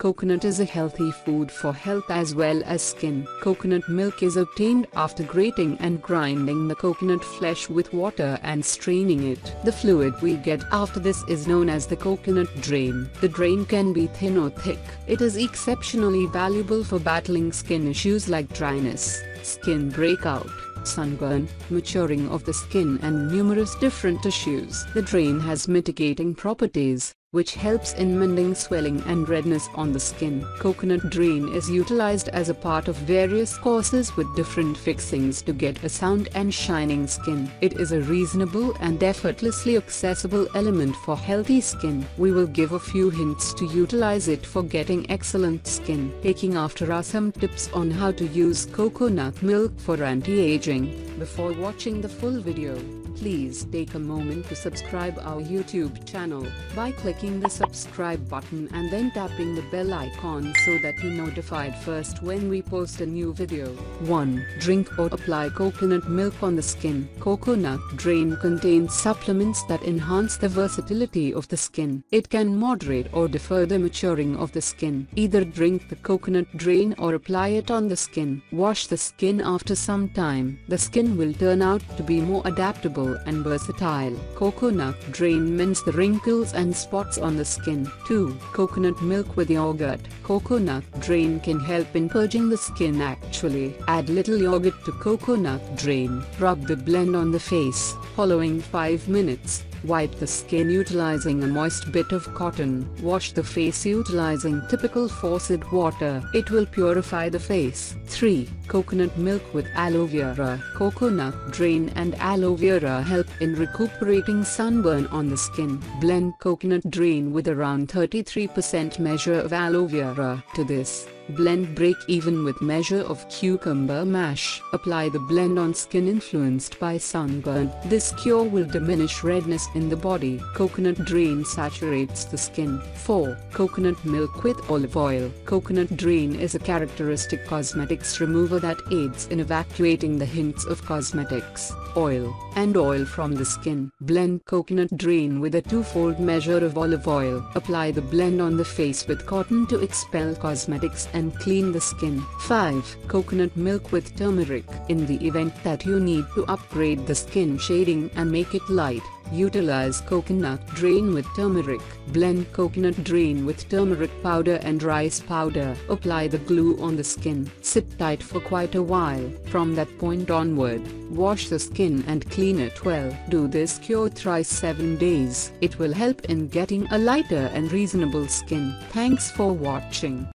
Coconut is a healthy food for health as well as skin. Coconut milk is obtained after grating and grinding the coconut flesh with water and straining it. The fluid we get after this is known as the coconut drain. The drain can be thin or thick. It is exceptionally valuable for battling skin issues like dryness, skin breakout, sunburn, maturing of the skin and numerous different tissues. The drain has mitigating properties, which helps in mending swelling and redness on the skin. Coconut drain is utilized as a part of various courses with different fixings to get a sound and shining skin. It is a reasonable and effortlessly accessible element for healthy skin. We will give a few hints to utilize it for getting excellent skin. Taking after are some tips on how to use coconut milk for anti-aging. Before watching the full video, Please take a moment to subscribe our YouTube channel by clicking the subscribe button and then tapping the bell icon so that you're notified first when we post a new video. 1. Drink or apply coconut milk on the skin. Coconut drain contains supplements that enhance the versatility of the skin. It can moderate or defer the maturing of the skin. Either drink the coconut drain or apply it on the skin. Wash the skin after some time. The skin will turn out to be more adaptable and versatile. Coconut drain mends the wrinkles and spots on the skin. 2. Coconut milk with yogurt. Coconut drain can help in purging the skin actually. Add little yogurt to coconut drain. Rub the blend on the face. Following 5 minutes, Wipe the skin utilizing a moist bit of cotton. Wash the face utilizing typical faucet water. It will purify the face. 3. Coconut milk with aloe vera. Coconut drain and aloe vera help in recuperating sunburn on the skin. Blend coconut drain with around 33% measure of aloe vera to this. Blend break even with measure of cucumber mash. Apply the blend on skin influenced by sunburn. This cure will diminish redness in the body. Coconut drain saturates the skin. 4. Coconut milk with olive oil. Coconut drain is a characteristic cosmetics remover that aids in evacuating the hints of cosmetics, oil, and oil from the skin. Blend coconut drain with a two-fold measure of olive oil. Apply the blend on the face with cotton to expel cosmetics and and clean the skin. 5. Coconut milk with turmeric. In the event that you need to upgrade the skin shading and make it light, Utilize coconut drain with turmeric. Blend coconut drain with turmeric powder and rice powder. Apply the glue on the skin. Sit tight for quite a while. From that point onward, wash the skin and clean it well. Do this cure thrice 7 days. It will help in getting a lighter and reasonable skin. Thanks for watching.